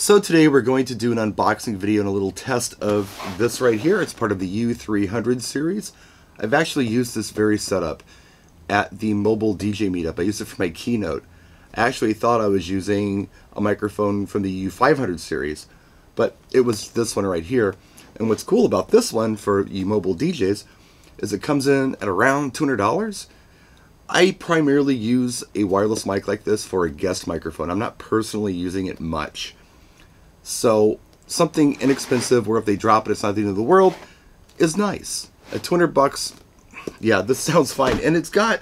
So today we're going to do an unboxing video and a little test of this right here. It's part of the U300 series. I've actually used this very setup at the mobile DJ meetup. I used it for my keynote. I actually thought I was using a microphone from the U500 series, but it was this one right here. And what's cool about this one for you mobile DJs is it comes in at around $200. I primarily use a wireless mic like this for a guest microphone. I'm not personally using it much. So something inexpensive where if they drop it, it's not the end of the world is nice. At 200 bucks, yeah, this sounds fine. And it's got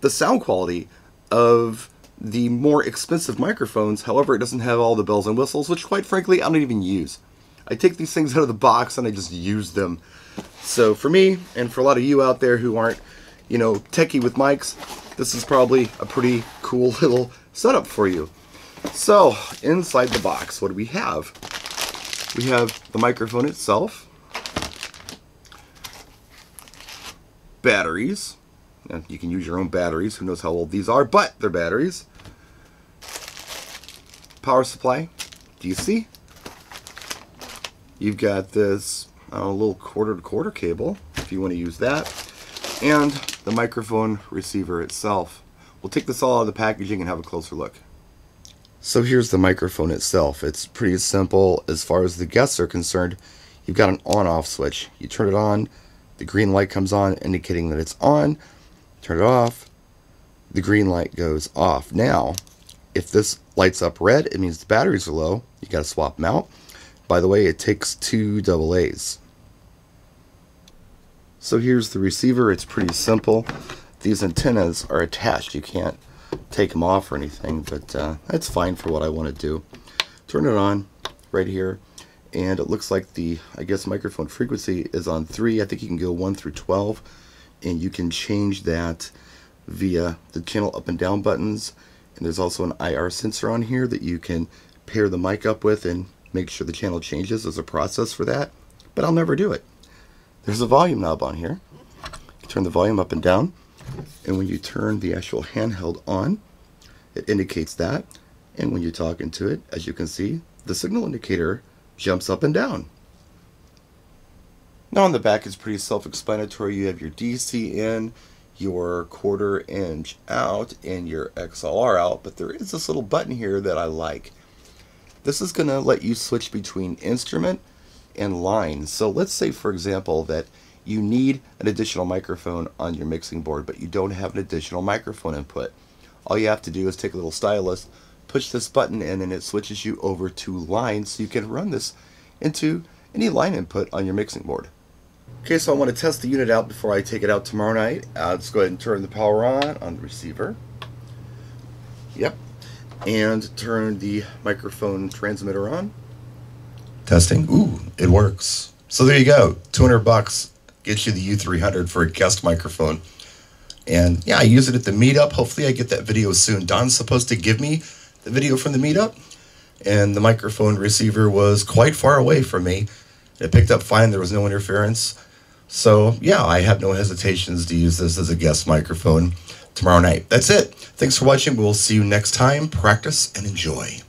the sound quality of the more expensive microphones. However, it doesn't have all the bells and whistles, which quite frankly, I don't even use. I take these things out of the box and I just use them. So for me, and for a lot of you out there who aren't, you know, techie with mics, this is probably a pretty cool little setup for you. So, inside the box, what do we have? We have the microphone itself, batteries. You can use your own batteries. Who knows how old these are, but they're batteries. Power supply, DC. You've got this uh, little quarter to quarter cable if you want to use that. And the microphone receiver itself. We'll take this all out of the packaging and have a closer look. So here's the microphone itself. It's pretty simple as far as the guests are concerned. You've got an on-off switch. You turn it on, the green light comes on indicating that it's on. Turn it off, the green light goes off. Now, if this lights up red, it means the batteries are low. You got to swap them out. By the way, it takes two double A's. So here's the receiver. It's pretty simple. These antennas are attached. You can't take them off or anything, but uh, that's fine for what I want to do. Turn it on right here, and it looks like the, I guess, microphone frequency is on 3. I think you can go 1 through 12, and you can change that via the channel up and down buttons. And there's also an IR sensor on here that you can pair the mic up with and make sure the channel changes. There's a process for that, but I'll never do it. There's a volume knob on here. Turn the volume up and down. And when you turn the actual handheld on, it indicates that. And when you talk into it, as you can see, the signal indicator jumps up and down. Now on the back is pretty self-explanatory. You have your DC in, your quarter inch out, and your XLR out, but there is this little button here that I like. This is going to let you switch between instrument and line. So let's say, for example, that you need an additional microphone on your mixing board, but you don't have an additional microphone input. All you have to do is take a little stylus, push this button in, and it switches you over to line so you can run this into any line input on your mixing board. Okay, so I want to test the unit out before I take it out tomorrow night. Uh, let's go ahead and turn the power on on the receiver. Yep. And turn the microphone transmitter on. Testing. Ooh, it works. So there you go. 200 bucks get you the U300 for a guest microphone. And yeah, I use it at the meetup. Hopefully, I get that video soon. Don's supposed to give me the video from the meetup, and the microphone receiver was quite far away from me. It picked up fine, there was no interference. So, yeah, I have no hesitations to use this as a guest microphone tomorrow night. That's it. Thanks for watching. We'll see you next time. Practice and enjoy.